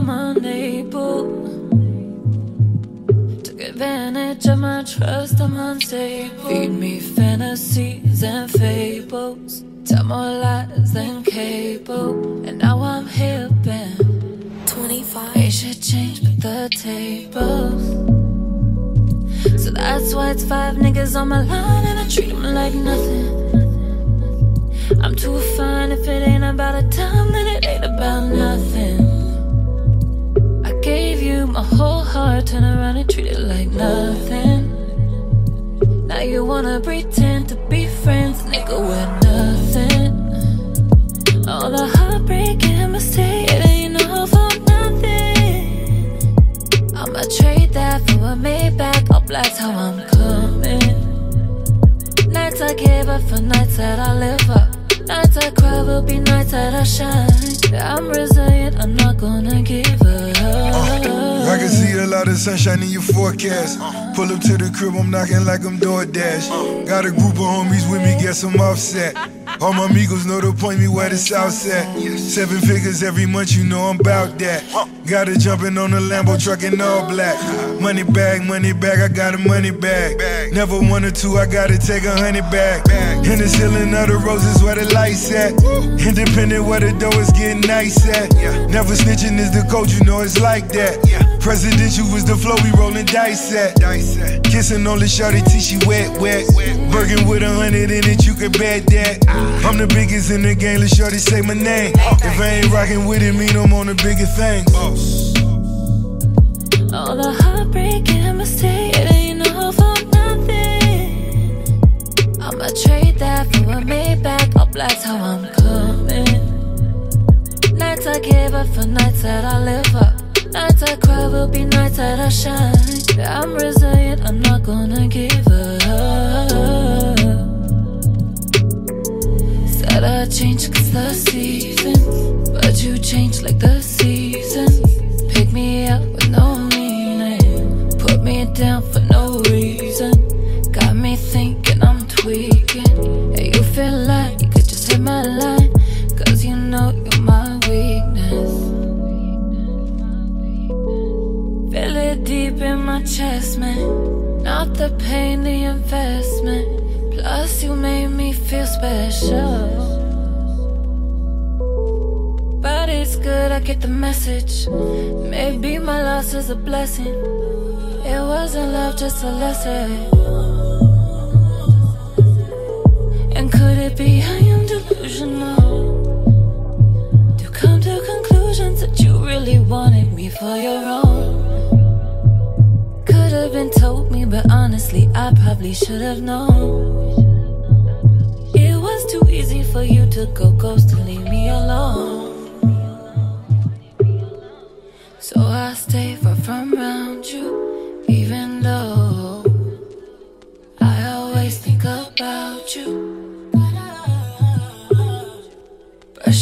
I'm unable. Took advantage of my trust, I'm unstable. Feed me fantasies and fables. Tell more lies than cable. And now I'm hip and 25. They should change but the tables. So that's why it's five niggas on my line and I treat them like nothing. I'm too fine if it ain't about a time, then it ain't about nothing. Pretend to be friends, nigga, we're nothing. All the heartbreak and mistakes, it ain't all for nothing. I'ma trade that for a Maybach, oh, that's how I'm coming. Nights I give up for nights that I live up. Nights I cry will be nights that I shine. I'm resilient, I'm not gonna give up. I can see a lot of sunshine in your forecast. Pull up to the crib, I'm knocking like I'm DoorDash. Got a group of homies with me, guess I'm offset. All my amigos know to point me where the south's at. Seven figures every month, you know I'm about that. Gotta jumping on the Lambo truck in all black. Money bag, money bag, I got a money bag. Never one or two, I gotta take a hundred back. In the ceiling of the roses where the lights at. Independent where the dough is getting nice at. Never snitching is the code, you know it's like that. Presidential was the flow we rolling dice at. Kissing on the shorty till she wet, wet. Birkin with a hundred in it, you can bet that. I'm the biggest in the game, let shorty say my name. If I ain't rocking with it, mean I'm on the bigger thing. All the heartbreak and mistakes, it ain't all for nothing. I'ma trade that for a Maybach, oh, that's how I'm coming. Nights I give up for nights that I live up. Nights I cry will be nights that I shine. I'm resilient, I'm not gonna give up. Changed like the seasons. Pick me up with no meaning, put me down for no reason. Got me thinking I'm tweaking. And you feel like you could just hit my line, cause you know you're my weakness. Feel it deep in my chest, man. Not the pain, the investment. Plus, you made me feel special. Good, I get the message. Maybe my loss is a blessing. It wasn't love, just a lesson. And could it be I am delusional? To come to conclusions that you really wanted me for your own. Could have been told me, but honestly, I probably should have known. It was too easy for you to go ghost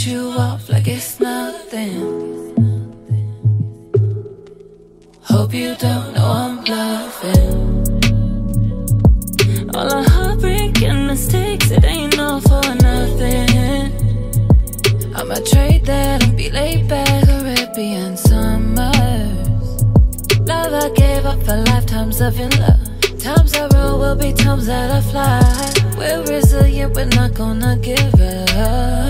you off like it's nothing. Hope you don't know I'm bluffing. All the heartbreak and mistakes, it ain't all for nothing. I'ma trade that and be laid back, Caribbean summers. Love I gave up for lifetimes of love. Times I roll will be times that I fly. We're resilient, we're not gonna give up.